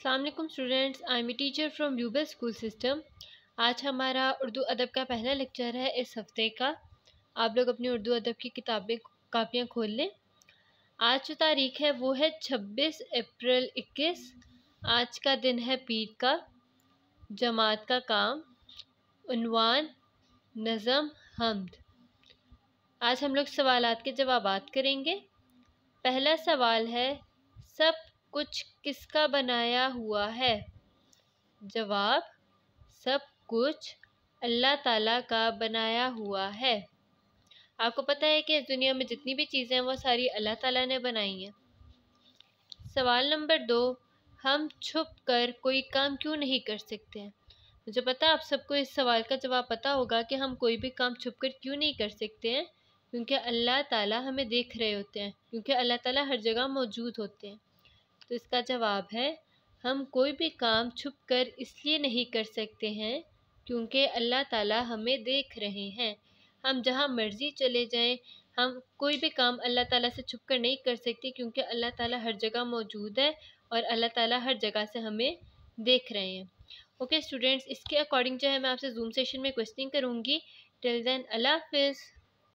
Assalamualaikum students I am teacher from Bluebell School System आज हमारा उर्दू अदब का पहला लेक्चर है इस हफ़्ते का। आप लोग अपनी उर्दू अदब की किताबें, कापियाँ खोल लें। आज जो तारीख है वो है 26 अप्रैल 21 आज का दिन है पीर का, जमात का काम, उनवान, नज़म, हमद। आज हम लोग सवालात के जवाब करेंगे। पहला सवाल है, सब कुछ किसका बनाया हुआ है? जवाब, सब कुछ अल्लाह ताला का बनाया हुआ है। आपको पता है कि इस दुनिया में जितनी भी चीज़ें हैं, वो सारी अल्लाह ताला ने बनाई हैं। सवाल नंबर दो, हम छुप कर कोई काम क्यों नहीं कर सकते? हैं मुझे पता है आप सबको इस सवाल का जवाब पता होगा कि हम कोई भी काम छुप कर क्यों नहीं कर सकते हैं? क्योंकि अल्लाह ताला हमें देख रहे होते हैं, क्योंकि अल्लाह ताला हर जगह मौजूद होते हैं। तो इसका जवाब है, हम कोई भी काम छुप कर इसलिए नहीं कर सकते हैं, क्योंकि अल्लाह ताला हमें देख रहे हैं। हम जहाँ मर्ज़ी चले जाएँ, हम कोई भी काम अल्लाह ताला से छुप कर नहीं कर सकते, क्योंकि अल्लाह ताला हर जगह मौजूद है और अल्लाह ताला हर जगह से हमें देख रहे हैं। ओके, स्टूडेंट्स, इसके अकॉर्डिंग जो है, मैं आपसे जूम सेशन में क्वेश्चनिंग करूँगी। टिल देन, अल्लाह हाफिज़।